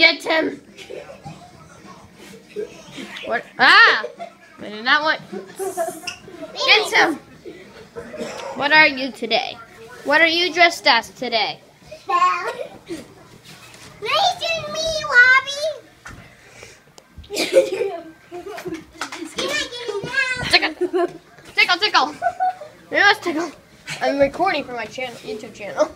Get him! What? Ah! I did not want. Get him! What are you today? What are you dressed as today? Nice me, meet you, Tickle! Tickle, tickle! must tickle! I'm recording for my channel, YouTube channel.